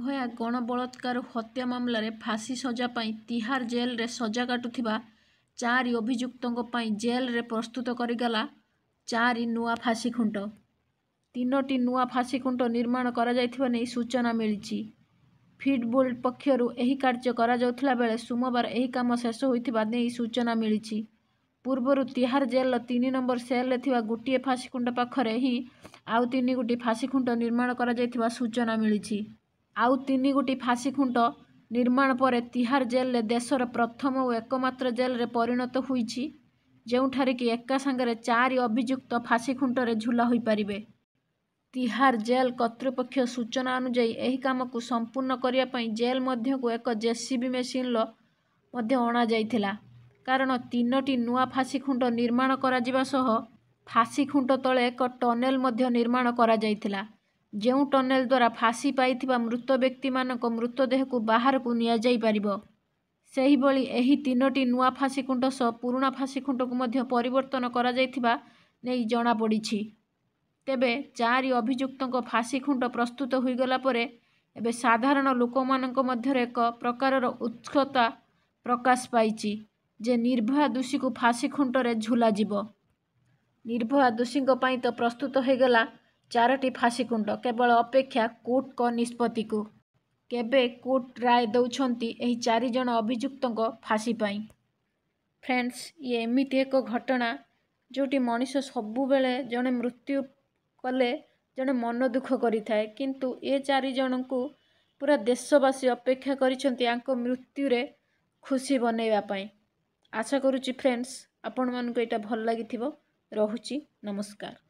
ନିର୍ଭୟା ଗଣବଳାତ୍କାର ହତ୍ୟା ମାମଲାରେ ଫାଶୀ ସଜା ପାଇଁ ତିହାର ଜେଲରେ ସଜା କାଟୁଥିବା ଚାରି ଅଭିଯୁକ୍ତଙ୍କ ପାଇଁ ଜେଲରେ ପ୍ରସ୍ତୁତ କରିଗଲା ଚାରି ନୂଆ ଫାଶୀ ଖୁଣ୍ଟ। ତିନୋଟି ନୂଆ ଫାଶୀ ଖୁଣ୍ଟ ନିର୍ମାଣ କରାଯାଇଥିବା ନେଇ ସୂଚନା ମିଳିଛି। ଫିଡବୁଲ୍ଟ ପକ୍ଷରୁ ଏହି କାର୍ଯ୍ୟ କରାଯାଉଥିଲା ବେଳେ ସୋମବାର ଏହି କାମ ଶେଷ ହୋଇଥିବା ନେଇ ସୂଚନା ମିଳିଛି। ପୂର୍ବରୁ ତିହାର ଜେଲର ତିନି ନମ୍ବର ସେଲରେ ଥିବା ଗୋଟିଏ ଫାଶୀ ଖୁଣ୍ଟ ପାଖରେ ହିଁ ଆଉ ତିନି ଗୋଟି ଫାଶୀ ଖୁଣ୍ଟ ନିର୍ମାଣ କରାଯାଇଥିବା ସୂଚନା ମିଳିଛି। ଆଉ ତିନି ଗୋଟି ଫାଶୀ ଖୁଣ୍ଟ ନିର୍ମାଣ ପରେ ତିହାର ଜେଲରେ ଦେଶର ପ୍ରଥମ ଓ ଏକମାତ୍ର ଜେଲରେ ପରିଣତ ହୋଇଛି ଯେଉଁଠାରେ କି ଏକା ସାଙ୍ଗରେ ଚାରି ଅଭିଯୁକ୍ତ ଫାଶୀ ଖୁଣ୍ଟରେ ଝୁଲା ହୋଇପାରିବେ। ତିହାର ଜେଲ କର୍ତ୍ତୃପକ୍ଷ ସୂଚନା ଅନୁଯାୟୀ ଏହି କାମକୁ ସମ୍ପୂର୍ଣ୍ଣ କରିବା ପାଇଁ ଜେଲ ମଧ୍ୟକୁ ଏକ ଜେସିବି ମେସିନ୍ର ମଧ୍ୟ ଅଣାଯାଇଥିଲା। କାରଣ ତିନୋଟି ନୂଆ ଫାଶୀ ଖୁଣ୍ଟ ନିର୍ମାଣ କରାଯିବା ସହ ଫାଶୀ ଖୁଣ୍ଟ ତଳେ ଏକ ଟନେଲ ମଧ୍ୟ ନିର୍ମାଣ କରାଯାଇଥିଲା। ଯେଉଁ ଟନେଲ ଦ୍ୱାରା ଫାଶୀ ପାଇଥିବା ମୃତ ବ୍ୟକ୍ତିମାନଙ୍କ ମୃତଦେହକୁ ବାହାରକୁ ନିଆଯାଇପାରିବ ସେହିଭଳି ଏହି ତିନୋଟି ନୂଆ ଫାଶୀ ଖୁଣ୍ଟ ସହ ପୁରୁଣା ଫାଶୀ ଖୁଣ୍ଟକୁ ମଧ୍ୟ ପରିବର୍ତ୍ତନ କରାଯାଇଥିବା ନେଇ ଜଣାପଡ଼ିଛି। ତେବେ ଚାରି ଅଭିଯୁକ୍ତଙ୍କ ଫାଶୀ ଖୁଣ୍ଟ ପ୍ରସ୍ତୁତ ହୋଇଗଲା ପରେ ଏବେ ସାଧାରଣ ଲୋକମାନଙ୍କ ମଧ୍ୟରେ ଏକ ପ୍ରକାରର ଉତ୍ସୁକତା ପ୍ରକାଶ ପାଇଛି ଯେ ନିର୍ଭୟା ଦୋଷୀକୁ ଫାଶୀ ଖୁଣ୍ଟରେ ଝୁଲାଯିବ। ନିର୍ଭୟା ଦୋଷୀଙ୍କ ପାଇଁ ତ ପ୍ରସ୍ତୁତ ହୋଇଗଲା ଚାରୋଟି ଫାଶୀ ଖୁଣ୍ଟ କେବଳ ଅପେକ୍ଷା କୋର୍ଟଙ୍କ ନିଷ୍ପତ୍ତିକୁ। କେବେ କୋର୍ଟ ରାୟ ଦେଉଛନ୍ତି ଏହି ଚାରି ଜଣ ଅଭିଯୁକ୍ତଙ୍କ ଫାଶୀ ପାଇଁ? ଫ୍ରେଣ୍ଡସ୍ ଇଏ ଏମିତି ଏକ ଘଟଣା ଯେଉଁଠି ମଣିଷ ସବୁବେଳେ ଜଣେ ମୃତ୍ୟୁ କଲେ ଜଣେ ମନ ଦୁଃଖ କରିଥାଏ। କିନ୍ତୁ ଏ ଚାରି ଜଣଙ୍କୁ ପୁରା ଦେଶବାସୀ ଅପେକ୍ଷା କରିଛନ୍ତି ୟାଙ୍କ ମୃତ୍ୟୁରେ ଖୁସି ବନେଇବା ପାଇଁ। ଆଶା କରୁଛି ଫ୍ରେଣ୍ଡସ୍ ଆପଣମାନଙ୍କୁ ଏଇଟା ଭଲ ଲାଗିଥିବ। ରହୁଛି ନମସ୍କାର।